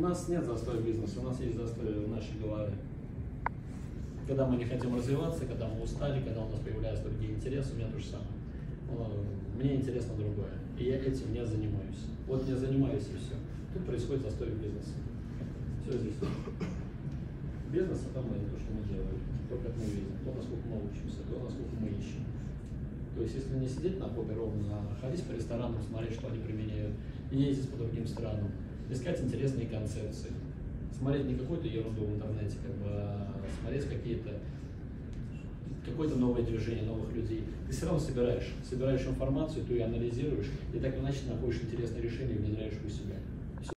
У нас нет застоя бизнеса, у нас есть застой в нашей голове. Когда мы не хотим развиваться, когда мы устали, когда у нас появляются другие интересы, у меня то же самое. Э, мне интересно другое, и я этим не занимаюсь. Вот не занимаюсь и все. Тут происходит застой в. Все здесь. Бизнес это мы, то, что мы делаем, то, как мы видим, то, насколько мы учимся, то, насколько мы ищем. То есть, если не сидеть на попе ровно, а ходить по ресторанам, смотреть, что они применяют, ездить по другим странам, искать интересные концепции, смотреть не какую-то ерунду в интернете, как бы, а смотреть какие-то какое-то новое движение, новых людей. Ты все равно собираешь, собираешь информацию, ты ее анализируешь, и так иначе находишь интересное решение и внедряешь у себя.